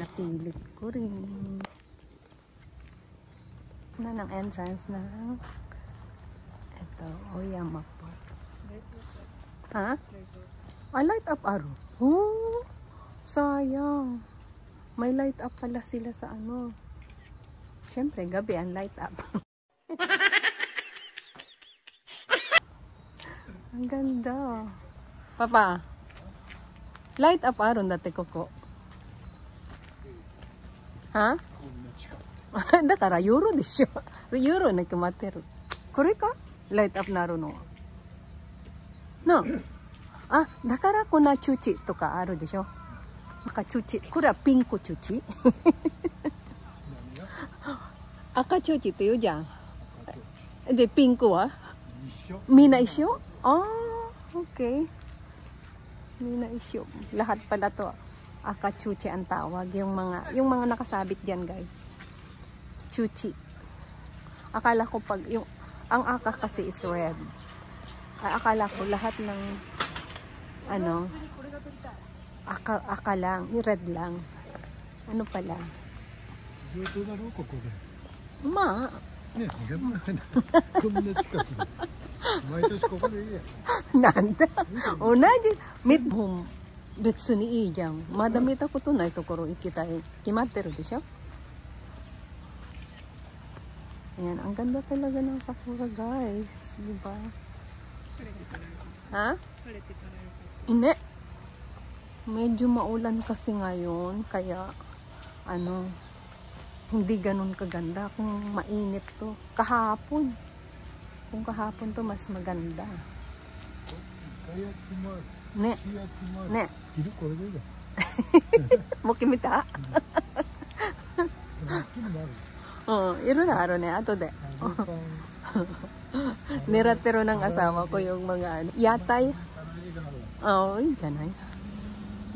Napilit ko rin. Na ng entrance ng ito, Oyama Park. Ha? Ah, light up araw. Oh, sayang. May light up pala sila sa ano. Siyempre, gabi ang light up. ang ganda. Papa, light up aron dati koko. Ha? だからユーロでしょ。ユーロに決まってる。これか？ライトアップなるのは。なあ、だからこんなチュチとかあるでしょ。なんかチュチ。これはピンクチュチ 赤チュチって言うじゃん。で、ピンクは？みんな一緒？ああ、okay. Mi na issue. Lahat pala to aka chuchi ang tawag. Yung mga, yung mga nakasabit diyan guys. Chuchi. Akala ko pag, yung, ang aka kasi is red. Ay, akala ko lahat ng, ano, aka, aka lang, yung red lang. Ano pala? 上等だろうここで Ma, ねでもこんな近くで毎年ここでいいや Nanda. Una di mit home. Betsu ni ijang. Madamita ko to na ito kuro ikita eh. Kimateru de siya. Ayan, ang ganda talaga ng sakura guys. Di ba? Ha? Hindi. Medyo maulan kasi ngayon. Kaya, ano, hindi ganun kaganda kung mainit to. Kahapon. Kung kahapon to, mas maganda. かやきもある Ne, 石焼きもある ne. 昼これでいいや Mo kimita? 昼もある Oo, iro na aro ne, ato de. あのパン Niratero ng asawa ko yung mga ano. Yatay. あの映画なの Oo, oh, yun dyan ay.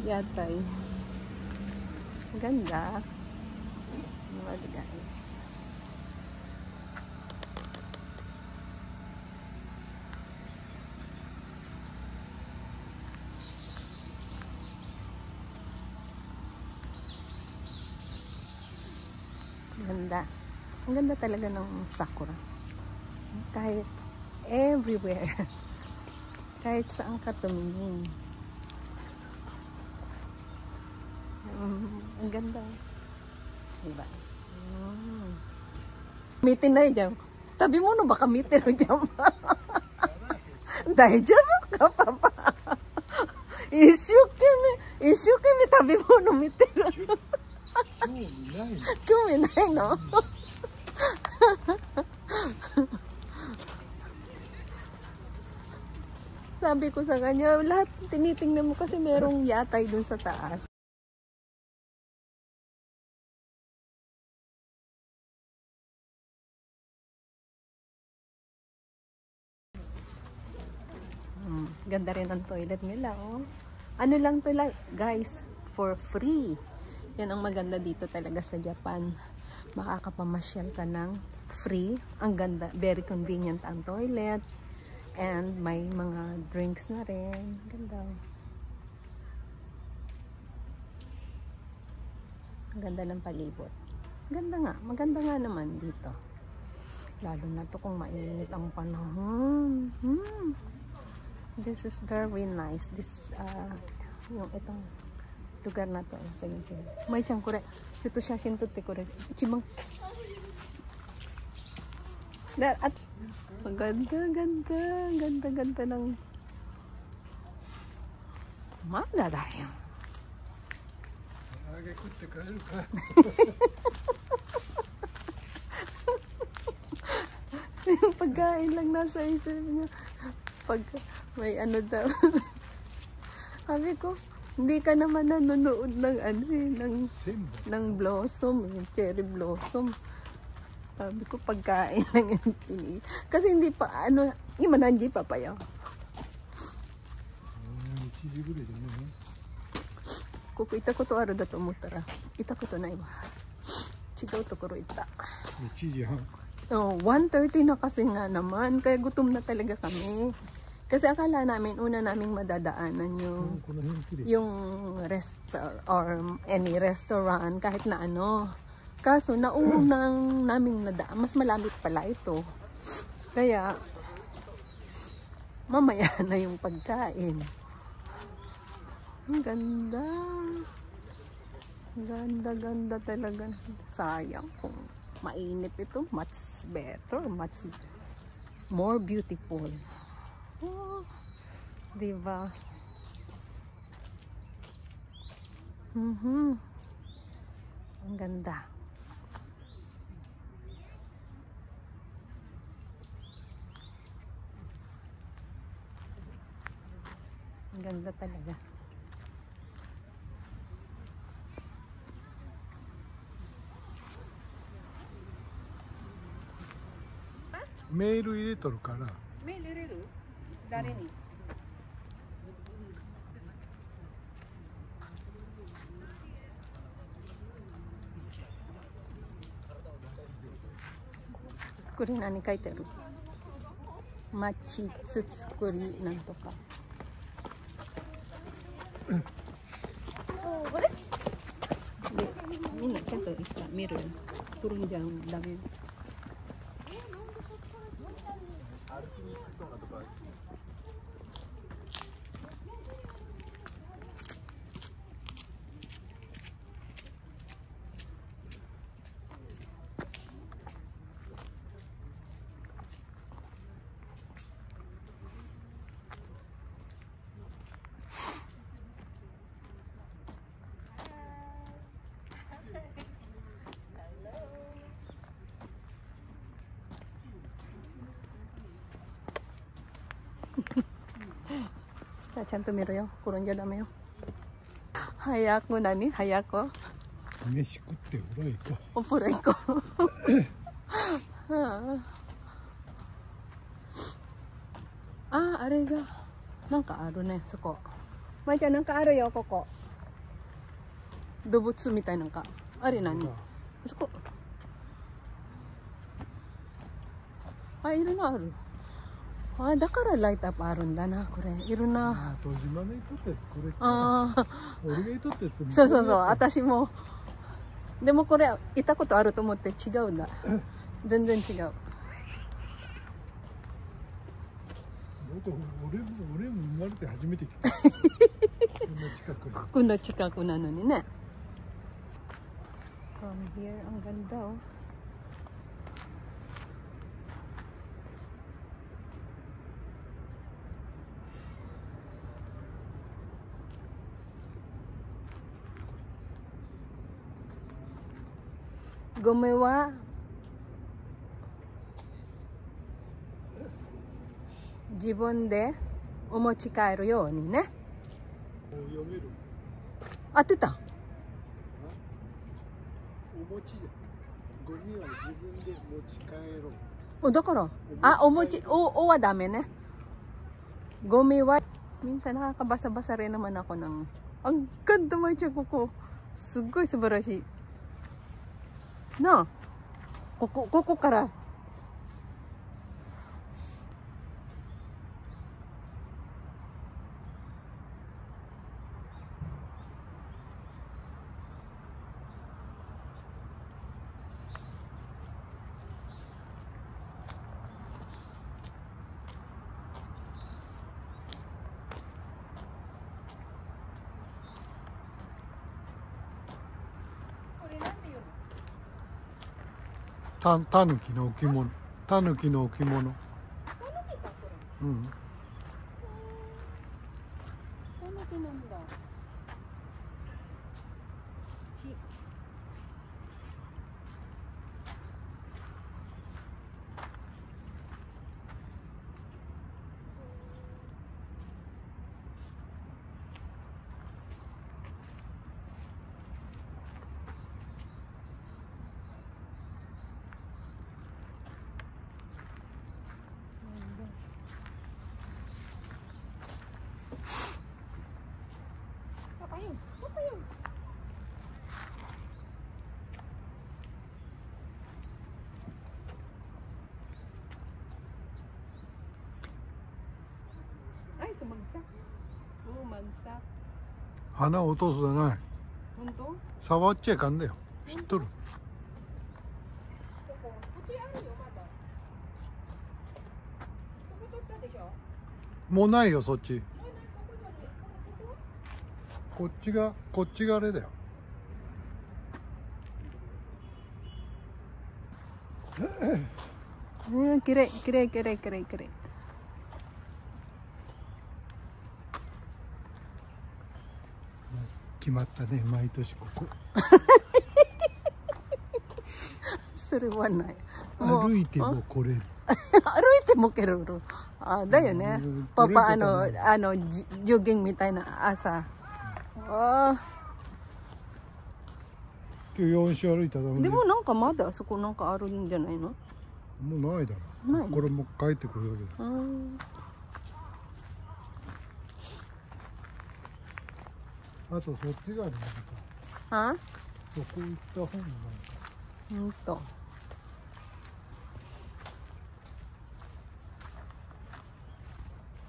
Yatay. Ganda. Mga Ganda. Ang ganda talaga ng sakura. Kahit everywhere. Kahit saan ka tumingin. Mm, ang ganda. Diba? Mm. Mitin na dyan. Tabi mo no baka mitin o dyan. Dahil dyan ka pa pa. Isyukimi, isyukimi tabi mo no mitin. 興味ないの Kumi na no? Sabi ko sa kanya, lahat tinitingnan mo kasi merong yatay dun sa taas. Hmm, ganda rin ang toilet nila, oh. Ano lang to lang, guys, for free. Yan ang maganda dito talaga sa Japan. Makakapamasyal ka ng free. Ang ganda, very convenient ang toilet. And may mga drinks na rin. Ganda. Ang ganda ng palibot. Ganda nga. Maganda nga naman dito. Lalo na to kung mainit ang panahon. Hmm. This is very nice. This, uh, yung itong lugar na to. Ito yung sila. May chan kore. Chuto shashin to te kore. Ichibang. Da, at, ang ganda, ganda, ganda, ganda ng Manda dahil. 揚げ食って帰るか yung pagkain lang nasa isip niya. Pag may ano daw. Sabi ko, hindi ka naman nanonood ng ano eh, ng, ng blossom, eh, cherry blossom. Sabi ko, pagkain lang yung tini. Kasi hindi pa, ano, ima nandiy papaya. Kuku ita ko to aro da to mutara. Ita ko to nai ba. Chigaw to koro ita. Oh, 1.30 na kasi nga naman. Kaya gutom na talaga kami. Kasi akala namin, una naming madadaanan yung, yung rest or any restaurant, kahit na ano. Kaso, naunang naming nadaan, mas malamit pala ito. Kaya, mamaya na yung pagkain. Ang ganda. Ganda, ganda talaga. Sayang kung mainit ito, much better, much more beautiful. Oh, diba? Mhm. Ang ganda. Ang ganda talaga. メール入れとるから May liriru. Dari ni. Ko rin 何書いてある？町つつくりなんとか。でみんなちゃんと見る？よ。来るんじゃん？ダメ？したちゃんと見ろよ転んじゃダメよ早く何早く飯食っておらいかお風呂行こうはあああれがなんかあるねそこまいちゃんなんかあるよここ動物みたいなんかあれ何そこあいるのあるあだからライトアップあるんだなこれ。いるな。あああ俺がとったやつそうそうそう私も。でもこれ行ったことあると思って違うんだ。全然違う。僕俺も俺も生まれて初めて来た。ここんな近くなのにね。From here, ang ganda oh. gumawa 自分でお持ち帰るようにね読める合ってたお持ちゴミは自分で持ち帰ろうだからあお持ちおおはダメねゴミは minsan nakakabasa-basa rin naman ako ng ang ganda ng tiyago ko. Sugoy, subarashi. なあ。ここここからたたぬきの置物。たぬきの置物。うん。たぬきなんだ。花を落とすじゃない。本当？触っちゃいかんだよ。知っとる。もうないよそっち、こ。っちがこっちがあれだよ。うん、きれい、きれい、きれい、きれい、きれい。決まったね毎年ここ。それはない。歩いても来れる。歩いても来れる。あだよね。パパあのあのジョギングみたいな朝、う、あ今日4周歩いただもでもなんかまだあそこなんかあるんじゃないの？もうないだろ。ない？これも帰ってくるだけだ、うん。あとそっちがあるのか。あ？そこ行った本がないか。ほんと。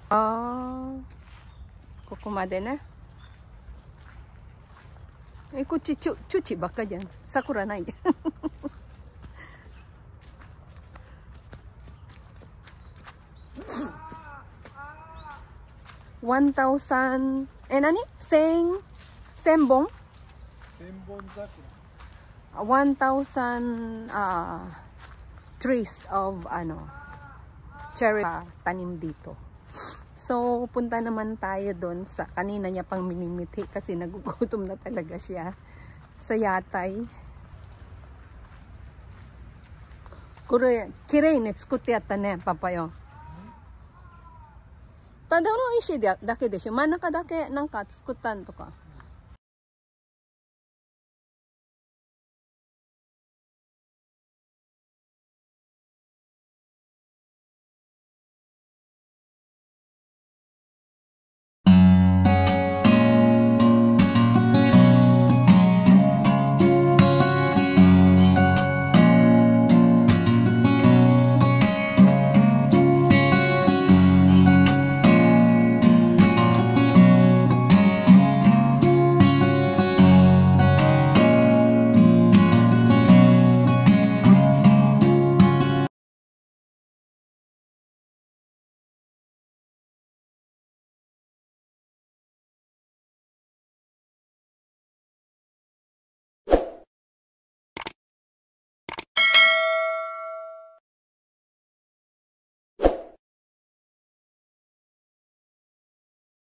ああ、ここまでね。え、こっち、ちゅ、ちょちばっかじゃん。桜ないじゃん。1000え何？1000 uh, trees of ano cherry uh, tanim dito. So, punta naman tayo doon sa kanina niya pang minimiti kasi nagugutom na talaga siya sa yatay. Kure, kirei ne tsukutte yatta ne, papayo. Tada no ishi da- dake desho. Manaka dake nanka tsukuttan to ka.